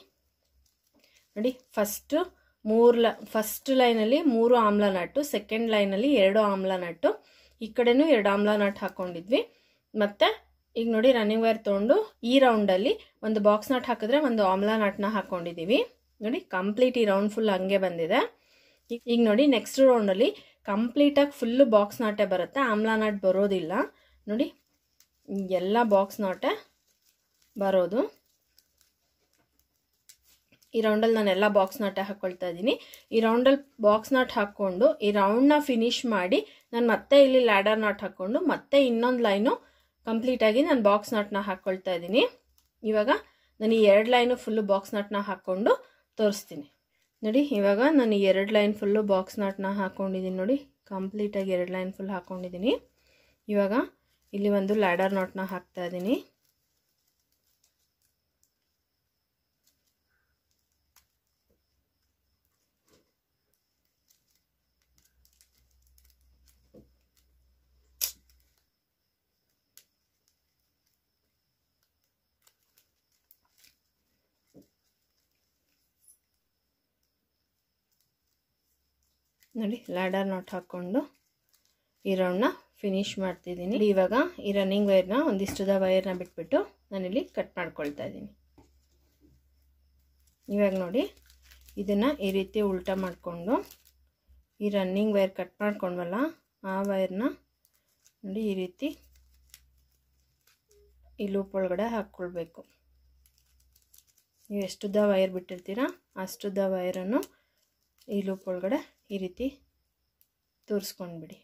ನೋಡಿ ಫಸ್ಟು ಮೂರು ಲ ಫಸ್ಟ್ ಲೈನಲ್ಲಿ ಮೂರು ಆಮ್ಲ ನಟ್ಟು ಸೆಕೆಂಡ್ ಲೈನಲ್ಲಿ ಎರಡು ಆಮ್ಲ ನಟ್ಟು ಈ ಕಡೆನೂ ಎರಡು ಆಮ್ಲ ನಟ್ ಹಾಕ್ಕೊಂಡಿದ್ವಿ ಮತ್ತು ಈಗ ನೋಡಿ ರನ್ನಿಂಗ್ ವೈರ್ ತೊಗೊಂಡು ಈ ರೌಂಡಲ್ಲಿ ಒಂದು ಬಾಕ್ಸ್ ನಟ್ ಹಾಕಿದ್ರೆ ಒಂದು ಆಮ್ಲ ನಟ್ನ ಹಾಕ್ಕೊಂಡಿದ್ದೀವಿ ನೋಡಿ ಕಂಪ್ಲೀಟ್ ಈ ರೌಂಡ್ ಫುಲ್ ಹಂಗೆ ಬಂದಿದೆ. ಈಗ ನೋಡಿ ನೆಕ್ಸ್ಟ್ ರೌಂಡಲ್ಲಿ ಕಂಪ್ಲೀಟಾಗಿ ಫುಲ್ಲು ಬಾಕ್ಸ್ ನಾಟೆ ಬರುತ್ತೆ. ಆಮ್ಲ ನಾಟ್ ಬರೋದಿಲ್ಲ. ನೋಡಿ, ಎಲ್ಲ ಬಾಕ್ಸ್ ನಾಟೆ ಬರೋದು. ಈ ರೌಂಡಲ್ಲಿ ನಾನು ಎಲ್ಲ ಬಾಕ್ಸ್ ನಾಟೆ ಹಾಕ್ಕೊಳ್ತಾ ಇದ್ದೀನಿ. ಈ ರೌಂಡಲ್ಲಿ ಬಾಕ್ಸ್ ನಾಟ್ ಹಾಕ್ಕೊಂಡು ಈ ರೌಂಡ್ನ ಫಿನಿಶ್ ಮಾಡಿ ನಾನು ಮತ್ತೆ ಇಲ್ಲಿ ಲ್ಯಾಡರ್ ನಾಟ್ ಹಾಕ್ಕೊಂಡು ಮತ್ತೆ ಇನ್ನೊಂದು ಲೈನು ಕಂಪ್ಲೀಟಾಗಿ ನಾನು ಬಾಕ್ಸ್ ನಾಟ್ನ ಹಾಕ್ಕೊಳ್ತಾ ಇದ್ದೀನಿ. ಇವಾಗ ನಾನು ಈ ಎರಡು ಲೈನು ಫುಲ್ಲು ಬಾಕ್ಸ್ ನಾಟ್ನ ಹಾಕ್ಕೊಂಡು ತೋರಿಸ್ತೀನಿ. ನೋಡಿ, ಇವಾಗ ನಾನು ಎರಡು ಲೈನ್ ಫುಲ್ಲು ಬಾಕ್ಸ್ ನಾಟ್ನ ಹಾಕ್ಕೊಂಡಿದ್ದೀನಿ ನೋಡಿ. ಕಂಪ್ಲೀಟಾಗಿ ಎರಡು ಲೈನ್ ಫುಲ್ ಹಾಕ್ಕೊಂಡಿದ್ದೀನಿ ಇವಾಗ ಇಲ್ಲಿ ಒಂದು ಲ್ಯಾಡರ್ ನಾಟ್ನ ಹಾಕ್ತಾ ಇದ್ದೀನಿ. ನೋಡಿ ಲ್ಯಾಡರ್ ನೋಟ್ ಹಾಕ್ಕೊಂಡು ಈ ರೌಂಡ್ನ ಫಿನಿಶ್ ಮಾಡ್ತಿದ್ದೀನಿ ಇವಾಗ ಈ ರನ್ನಿಂಗ್ ವೈರ್ನ ಒಂದಿಷ್ಟುದ ವೈರ್ನ ಬಿಟ್ಬಿಟ್ಟು ನಾನಿಲ್ಲಿ ಕಟ್ ಮಾಡ್ಕೊಳ್ತಾ ಇದ್ದೀನಿ. ಇವಾಗ ನೋಡಿ, ಇದನ್ನು ಈ ರೀತಿ ಉಲ್ಟಾ ಮಾಡಿಕೊಂಡು ಈ ರನ್ನಿಂಗ್ ವೈರ್ ಕಟ್ ಮಾಡ್ಕೊಂಡ್ವಲ್ಲ, ಆ ವೈರ್ನ ನೋಡಿ ಈ ರೀತಿ ಈ ಲೂಪ್ ಒಳಗಡೆ ಹಾಕ್ಕೊಳ್ಬೇಕು. ನೀವು ಎಷ್ಟುದ ವೈರ್ ಬಿಟ್ಟಿರ್ತೀರ ಅಷ್ಟುದ್ದ ವೈರನ್ನು ಈ ಲೂಪ್ ಒಳಗಡೆ ಈ ರೀತಿ ತೋರಿಸ್ಕೊಂಡ್ಬಿಡಿ.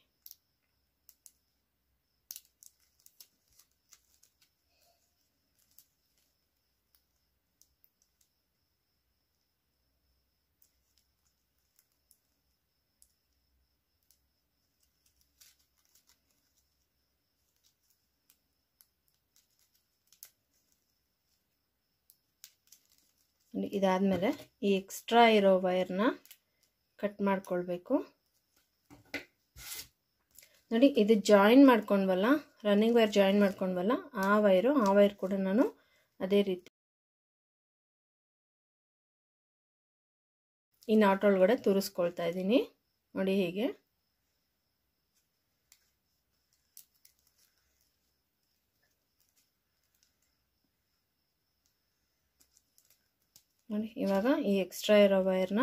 ಇದಾದಮೇಲೆ ಈ ಎಕ್ಸ್ಟ್ರಾ ಇರೋ ವೈರ್ನ ಕಟ್ ಮಾಡ್ಕೊಳ್ಬೇಕು. ನೋಡಿ, ಇದು ಜಾಯಿನ್ ಮಾಡ್ಕೊಂಡ್ವಲ್ಲ ರನ್ನಿಂಗ್ ವೈರ್ ಜಾಯಿನ್ ಮಾಡ್ಕೊಂಡ್ವಲ್ಲ, ಆ ವೈರು ಆ ವೈರ್ ಕೂಡ ನಾನು ಅದೇ ರೀತಿ ಈ ನಾಟ್ ಒಳಗಡೆ ತುರಿಸ್ಕೊಳ್ತಾ ಇದ್ದೀನಿ. ನೋಡಿ ಹೀಗೆ. ನೋಡಿ, ಇವಾಗ ಈ ಎಕ್ಸ್ಟ್ರಾ ಇರೋ ವೈರ್ನ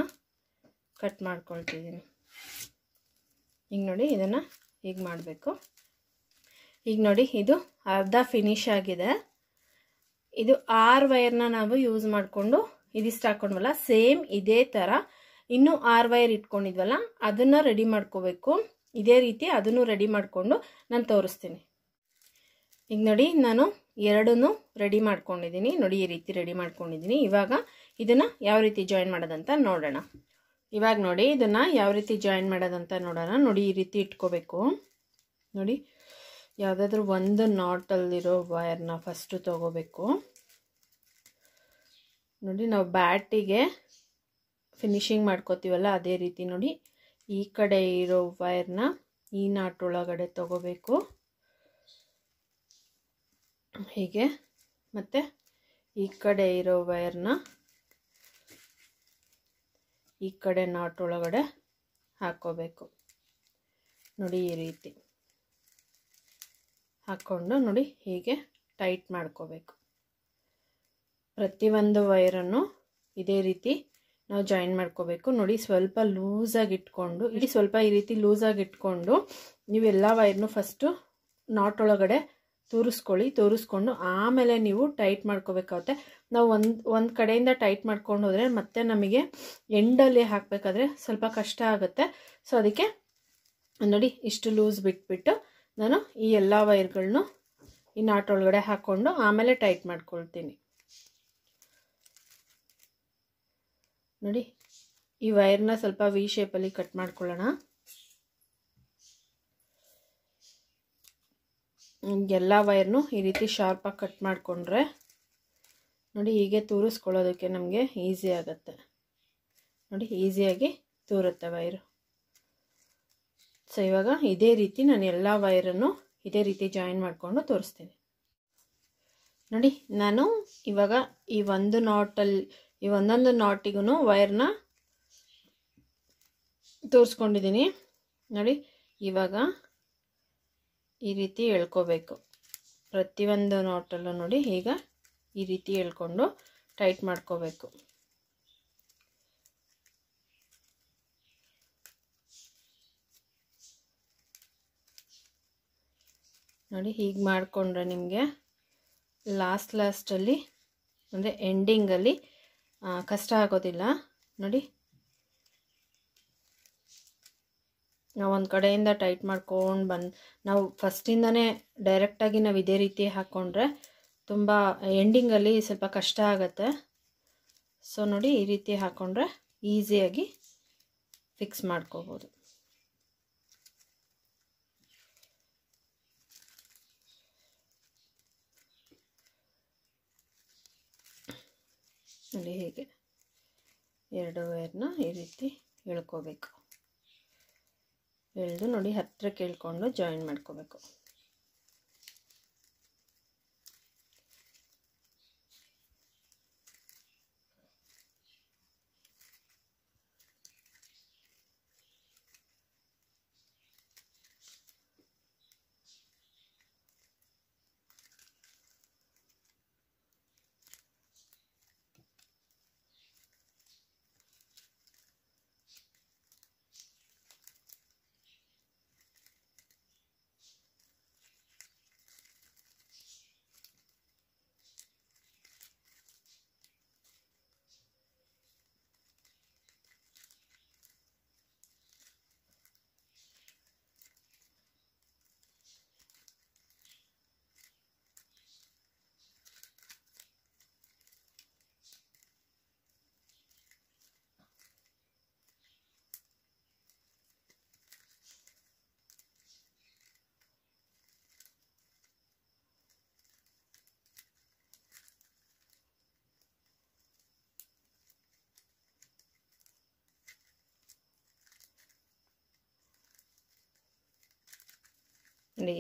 ಕಟ್ ಮಾಡ್ಕೊಳ್ತಿದ್ದೀನಿ. ಈಗ ನೋಡಿ ಇದನ್ನು ಹೀಗೆ ಮಾಡಬೇಕು. ಈಗ ನೋಡಿ ಇದು ಅರ್ಧ ಫಿನಿಶ್ ಆಗಿದೆ. ಇದು ಆರು ವೈರ್ನ ನಾವು ಯೂಸ್ ಮಾಡಿಕೊಂಡು ಇದಿಷ್ಟು ಹಾಕೊಂಡ್ವಲ್ಲ? ಸೇಮ್ ಇದೇ ಥರ ಇನ್ನೂ ಆರು ವೈರ್ ಇಟ್ಕೊಂಡಿದ್ವಲ್ಲ? ಅದನ್ನು ರೆಡಿ ಮಾಡ್ಕೋಬೇಕು. ಇದೇ ರೀತಿ ಅದನ್ನು ರೆಡಿ ಮಾಡಿಕೊಂಡು ನಾನು ತೋರಿಸ್ತೀನಿ. ಈಗ ನೋಡಿ ನಾನು ಎರಡನ್ನೂ ರೆಡಿ ಮಾಡ್ಕೊಂಡಿದ್ದೀನಿ. ನೋಡಿ ಈ ರೀತಿ ರೆಡಿ ಮಾಡ್ಕೊಂಡಿದ್ದೀನಿ. ಇವಾಗ ಇದನ್ನು ಯಾವ ರೀತಿ ಜಾಯಿನ್ ಮಾಡೋದಂತ ನೋಡೋಣ. ಇವಾಗ ನೋಡಿ, ಇದನ್ನು ಯಾವ ರೀತಿ ಜಾಯಿನ್ ಮಾಡೋದಂತ ನೋಡೋಣ. ನೋಡಿ, ಈ ರೀತಿ ಇಟ್ಕೋಬೇಕು. ನೋಡಿ, ಯಾವುದಾದ್ರೂ ಒಂದು ನಾಟಲ್ಲಿರೋ ವೈರ್ನ ಫಸ್ಟು ತಗೋಬೇಕು. ನೋಡಿ, ನಾವು ಬ್ಯಾಟಿಗೆ ಫಿನಿಶಿಂಗ್ ಮಾಡ್ಕೋತೀವಲ್ಲ, ಅದೇ ರೀತಿ ನೋಡಿ, ಈ ಕಡೆ ಇರೋ ವೈರ್ನ ಈ ನಾಟ್ ಒಳಗಡೆ ತಗೋಬೇಕು. ಹೀಗೆ. ಮತ್ತು ಈ ಕಡೆ ಇರೋ ವೈರ್ನ ಈ ಕಡೆ ನಾಟ್ ಒಳಗಡೆ ಹಾಕ್ಕೋಬೇಕು ನೋಡಿ ಈ ರೀತಿ. ಹಾಕ್ಕೊಂಡು ನೋಡಿ ಹೀಗೆ ಟೈಟ್ ಮಾಡ್ಕೋಬೇಕು. ಪ್ರತಿಯೊಂದು ವೈರನ್ನು ಇದೇ ರೀತಿ ನಾವು ಜಾಯಿನ್ ಮಾಡ್ಕೋಬೇಕು. ನೋಡಿ ಸ್ವಲ್ಪ ಲೂಸಾಗಿ ಇಟ್ಕೊಂಡು, ಇಡೀ ಸ್ವಲ್ಪ ಈ ರೀತಿ ಲೂಸಾಗಿ ಇಟ್ಕೊಂಡು ನೀವೆಲ್ಲ ವೈರ್ನು ಫಸ್ಟು ನಾಟ್ ಒಳಗಡೆ ತೋರಿಸ್ಕೊಳ್ಳಿ, ತೋರಿಸ್ಕೊಂಡು ಆಮೇಲೆ ನೀವು ಟೈಟ್ ಮಾಡ್ಕೋಬೇಕಾಗುತ್ತೆ. ನಾವು ಒಂದು ಒಂದು ಕಡೆಯಿಂದ ಟೈಟ್ ಮಾಡ್ಕೊಂಡು ಹೋದರೆ ಮತ್ತೆ ನಮಗೆ ಎಂಡಲ್ಲಿ ಹಾಕಬೇಕಾದ್ರೆ ಸ್ವಲ್ಪ ಕಷ್ಟ ಆಗುತ್ತೆ. ಸೊ ಅದಕ್ಕೆ ನೋಡಿ ಇಷ್ಟು ಲೂಸ್ ಬಿಟ್ಬಿಟ್ಟು ನಾನು ಈ ಎಲ್ಲ ವೈರ್ಗಳನ್ನೂ ಈ ನಾಟ್ ಒಳಗಡೆ ಹಾಕ್ಕೊಂಡು ಆಮೇಲೆ ಟೈಟ್ ಮಾಡ್ಕೊಳ್ತೀನಿ. ನೋಡಿ ಈ ವೈರ್ನ ಸ್ವಲ್ಪ ವಿ ಶೇಪಲ್ಲಿ ಕಟ್ ಮಾಡ್ಕೊಳ್ಳೋಣ. ಎಲ್ಲ ವೈರ್ನು ಈ ರೀತಿ ಶಾರ್ಪಾಗಿ ಕಟ್ ಮಾಡಿಕೊಂಡ್ರೆ ನೋಡಿ ಹೀಗೆ ತೂರಿಸ್ಕೊಳ್ಳೋದಕ್ಕೆ ನಮಗೆ ಈಸಿ ಆಗುತ್ತೆ. ನೋಡಿ ಈಸಿಯಾಗಿ ತೂರುತ್ತೆ ವೈರು. ಸೊ ಇವಾಗ ಇದೇ ರೀತಿ ನಾನು ಎಲ್ಲ ವೈರನ್ನು ಇದೇ ರೀತಿ ಜಾಯಿನ್ ಮಾಡಿಕೊಂಡು ತೋರಿಸ್ತೀನಿ. ನೋಡಿ, ನಾನು ಇವಾಗ ಈ ಒಂದು ನಾಟಲ್ಲಿ ಈ ಒಂದೊಂದು ನಾಟಿಗೂ ವೈರ್ನ ತೋರಿಸ್ಕೊಂಡಿದ್ದೀನಿ. ನೋಡಿ, ಇವಾಗ ಈ ರೀತಿ ಎಳ್ಕೋಬೇಕು. ಪ್ರತಿಯೊಂದು ನೋಟಲ್ಲೂ ನೋಡಿ, ಈಗ ಈ ರೀತಿ ಎಳ್ಕೊಂಡು ಟೈಟ್ ಮಾಡ್ಕೋಬೇಕು. ನೋಡಿ, ಹೀಗೆ ಮಾಡಿಕೊಂಡ್ರೆ ನಿಮಗೆ ಲಾಸ್ಟ್ ಲಾಸ್ಟಲ್ಲಿ ಅಂದರೆ ಎಂಡಿಂಗಲ್ಲಿ ಕಷ್ಟ ಆಗೋದಿಲ್ಲ. ನೋಡಿ ನಾವು ಒಂದು ಕಡೆಯಿಂದ ಟೈಟ್ ಮಾಡ್ಕೊಂಡು ಬಂದು, ನಾವು ಫಸ್ಟಿಂದನೇ ಡೈರೆಕ್ಟಾಗಿ ನಾವು ಇದೇ ರೀತಿ ಹಾಕ್ಕೊಂಡ್ರೆ ತುಂಬ ಎಂಡಿಂಗಲ್ಲಿ ಸ್ವಲ್ಪ ಕಷ್ಟ ಆಗುತ್ತೆ. ಸೊ ನೋಡಿ ಈ ರೀತಿ ಹಾಕ್ಕೊಂಡ್ರೆ ಈಸಿಯಾಗಿ ಫಿಕ್ಸ್ ಮಾಡ್ಕೋಬೋದು. ನೋಡಿ ಹೀಗೆ. ಎರಡು ವೇರ್ನ ಈ ರೀತಿ ಎಳ್ಕೋಬೇಕು. ಎಳೆದು ನೋಡಿ ಹತ್ತಿರ ಕೇಳಿಕೊಂಡು ಜಾಯಿನ್ ಮಾಡ್ಕೋಬೇಕು.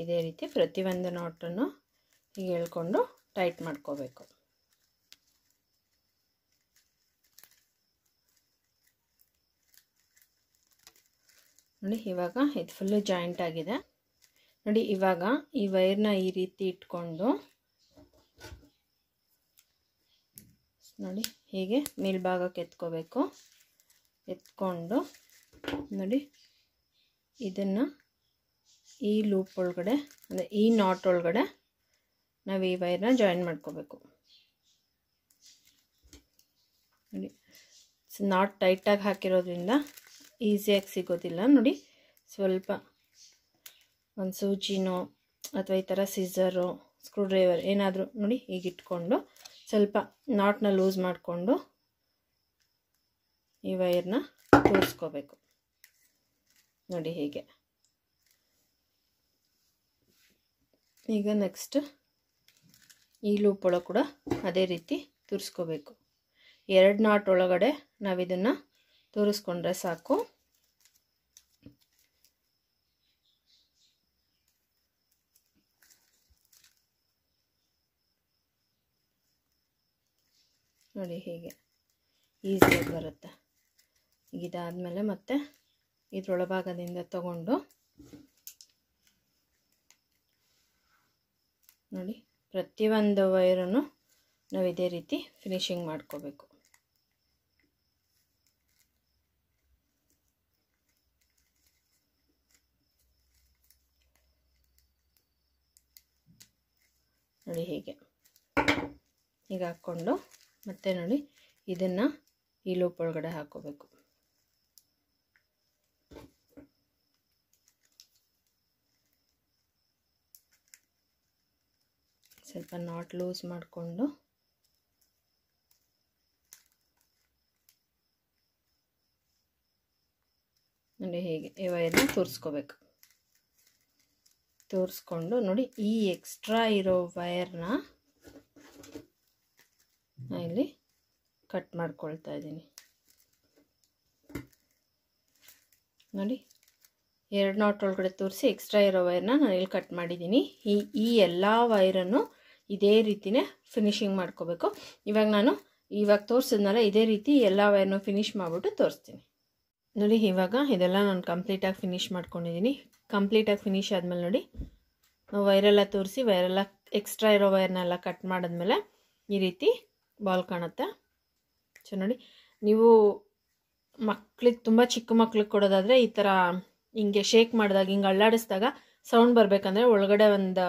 ಇದೇ ರೀತಿ ಪ್ರತಿಯೊಂದು ನಾಟನ್ನು ಹೀಗೆ ಹೇಳ್ಕೊಂಡು ಟೈಟ್ ಮಾಡ್ಕೋಬೇಕು. ನೋಡಿ, ಇವಾಗ ಇದು ಫುಲ್ಲು ಜಾಯಿಂಟ್ ಆಗಿದೆ. ನೋಡಿ, ಇವಾಗ ಈ ವೈರ್ನ ಈ ರೀತಿ ಇಟ್ಕೊಂಡು ನೋಡಿ, ಹೀಗೆ ಮೇಲ್ಭಾಗಕ್ಕೆ ಎತ್ಕೋಬೇಕು. ಎತ್ಕೊಂಡು ನೋಡಿ, ಇದನ್ನು ಈ ಲೂಪ್ ಒಳಗಡೆ, ಅಂದರೆ ಈ ನಾಟ್ ಒಳಗಡೆ ನಾವು ಈ ವೈರ್ನ ಜಾಯಿನ್ ಮಾಡ್ಕೋಬೇಕು. ನೋಡಿ ನಾಟ್ ಟೈಟಾಗಿ ಹಾಕಿರೋದ್ರಿಂದ ಈಸಿಯಾಗಿ ಸಿಗೋದಿಲ್ಲ. ನೋಡಿ, ಸ್ವಲ್ಪ ಒಂದು ಸೂಜಿನೋ ಅಥವಾ ಈ ಥರ ಸಿಸರು ಸ್ಕ್ರೂ ಡ್ರೈವರ್ ಏನಾದರೂ ನೋಡಿ ಈಗ ಇಟ್ಕೊಂಡು ಸ್ವಲ್ಪ ನಾಟ್ನ ಲೂಸ್ ಮಾಡಿಕೊಂಡು ಈ ವೈರ್ನ ತೋರಿಸ್ಕೋಬೇಕು. ನೋಡಿ ಹೀಗೆ. ಈಗ ನೆಕ್ಸ್ಟ್ ಈ ಲೂಪ್ ಒಳಗೆ ಕೂಡ ಅದೇ ರೀತಿ ತುರಿಸ್ಕೋಬೇಕು. ಎರಡು ನಾಟ್ ಒಳಗಡೆ ನಾವಿದನ್ನು ತೋರಿಸ್ಕೊಂಡ್ರೆ ಸಾಕು. ನೋಡಿ ಹೀಗೆ ಈಸಿಯಾಗಿ ಬರುತ್ತೆ. ಇದಾದಮೇಲೆ ಮತ್ತೆ ಇದರೊಳಭಾಗದಿಂದ ತಗೊಂಡು ನೋಡಿ ಪ್ರತಿಯೊಂದು ವೈರನ್ನು ನಾವು ಇದೇ ರೀತಿ ಫಿನಿಶಿಂಗ್ ಮಾಡ್ಕೋಬೇಕು. ನೋಡಿ ಹೀಗೆ. ಈಗ ಹಾಕ್ಕೊಂಡು ಮತ್ತೆ ನೋಡಿ, ಇದನ್ನು ಈ ಲೂಪ್ ಒಳಗಡೆ ಹಾಕೋಬೇಕು. ಸ್ವಲ್ಪ ನಾಟ್ ಲೂಸ್ ಮಾಡಿಕೊಂಡು ನೋಡಿ ಹೀಗೆ ಈ ವೈರ್ನ ತೋರಿಸ್ಕೋಬೇಕು. ತೋರಿಸ್ಕೊಂಡು ನೋಡಿ ಈ ಎಕ್ಸ್ಟ್ರಾ ಇರೋ ವೈರ್ನ ಇಲ್ಲಿ ಕಟ್ ಮಾಡ್ಕೊಳ್ತಾ ಇದ್ದೀನಿ. ನೋಡಿ ಎರಡು ನಾಟ್ ಒಳಗಡೆ ತೋರಿಸಿ ಎಕ್ಸ್ಟ್ರಾ ಇರೋ ವೈರ್ನ ನಾನು ಇಲ್ಲಿ ಕಟ್ ಮಾಡಿದ್ದೀನಿ. ಈ ಈ ಎಲ್ಲ ವೈರನ್ನು ಇದೇ ರೀತಿನೇ ಫಿನಿಶಿಂಗ್ ಮಾಡ್ಕೋಬೇಕು. ಇವಾಗ ನಾನು ಇವಾಗ ತೋರಿಸಿದ್ನಲ್ಲ, ಇದೇ ರೀತಿ ಎಲ್ಲ ವೈರ್ನು ಫಿನಿಶ್ ಮಾಡಿಬಿಟ್ಟು ತೋರಿಸ್ತೀನಿ. ನೋಡಿ, ಇವಾಗ ಇದೆಲ್ಲ ನಾನು ಕಂಪ್ಲೀಟಾಗಿ ಫಿನಿಶ್ ಮಾಡ್ಕೊಂಡಿದ್ದೀನಿ ಕಂಪ್ಲೀಟಾಗಿ ಫಿನಿಶ್ ಆದಮೇಲೆ ನೋಡಿ ವೈರೆಲ್ಲ ತೋರಿಸಿ ವೈರೆಲ್ಲ ಎಕ್ಸ್ಟ್ರಾ ಇರೋ ವೈರ್ನೆಲ್ಲ ಕಟ್ ಮಾಡಿದ್ಮೇಲೆ ಈ ರೀತಿ ಬಾಲ್ ಕಾಣುತ್ತೆ? ಸೊ ನೋಡಿ, ನೀವು ಮಕ್ಳಿಗೆ, ತುಂಬ ಚಿಕ್ಕ ಮಕ್ಳಿಗೆ ಕೊಡೋದಾದರೆ ಈ ಥರ ಹಿಂಗೆ ಶೇಕ್ ಮಾಡಿದಾಗ, ಹಿಂಗೆ ಅಳ್ಳಾಡಿಸಿದಾಗ ಸೌಂಡ್ ಬರಬೇಕಂದ್ರೆ ಒಳಗಡೆ ಒಂದು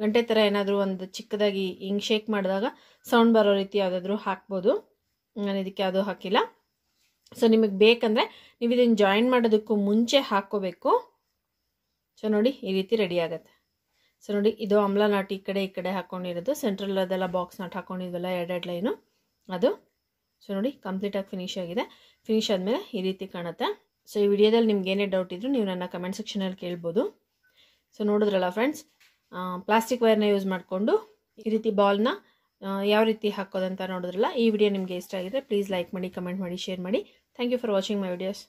ಗಂಟೆ ಥರ ಏನಾದರೂ ಒಂದು ಚಿಕ್ಕದಾಗಿ ಹಿಂಗೆ ಶೇಕ್ ಮಾಡಿದಾಗ ಸೌಂಡ್ ಬರೋ ರೀತಿ ಯಾವುದಾದ್ರೂ ಹಾಕ್ಬೋದು. ನಾನು ಇದಕ್ಕೆ ಯಾವುದೂ ಹಾಕಿಲ್ಲ. ಸೊ ನಿಮಗೆ ಬೇಕಂದರೆ ನೀವು ಇದನ್ನು ಜಾಯಿನ್ ಮಾಡೋದಕ್ಕೂ ಮುಂಚೆ ಹಾಕ್ಕೋಬೇಕು ಸೊ ನೋಡಿ ಈ ರೀತಿ ರೆಡಿ ಆಗುತ್ತೆ. ಸೊ ನೋಡಿ ಇದು ಅಮ್ಲ ನಾಟ್ ಈ ಕಡೆ ಈ ಕಡೆ ಹಾಕ್ಕೊಂಡಿರೋದು ಸೆಂಟ್ರಲ್ ಅದೆಲ್ಲ ಬಾಕ್ಸ್ ನಾಟ್ ಹಾಕ್ಕೊಂಡಿದ್ವಲ್ಲ ಎರಡೆರಡು ಲೈನು ಅದು. ಸೊ ನೋಡಿ ಕಂಪ್ಲೀಟಾಗಿ ಫಿನಿಶ್ ಆಗಿದೆ. ಫಿನಿಶ್ ಆದಮೇಲೆ ಈ ರೀತಿ ಕಾಣುತ್ತೆ. ಸೊ ಈ ವಿಡಿಯೋದಲ್ಲಿ ನಿಮ್ಗೆ ಏನೇ ಡೌಟ್ ಇದ್ದರೂ ನೀವು ನನ್ನ ಕಮೆಂಟ್ ಸೆಕ್ಷನಲ್ಲಿ ಕೇಳ್ಬೋದು. ಸೊ ನೋಡಿದ್ರಲ್ಲ ಫ್ರೆಂಡ್ಸ್ ಪ್ಲಾಸ್ಟಿಕ್ ವೈರ್ನ ಯೂಸ್ ಮಾಡಿಕೊಂಡು ಈ ರೀತಿ ಬಾಲ್ನ ಯಾವ ರೀತಿ ಹಾಕೋದಂತ ನೋಡಿದ್ರಲ್ಲ, ಈ ವಿಡಿಯೋ ನಿಮಗೆ ಇಷ್ಟ ಆಗಿದ್ರೆ ಪ್ಲೀಸ್ ಲೈಕ್ ಮಾಡಿ ಕಮೆಂಟ್ ಮಾಡಿ ಶೇರ್ ಮಾಡಿ. Thank you for watching my videos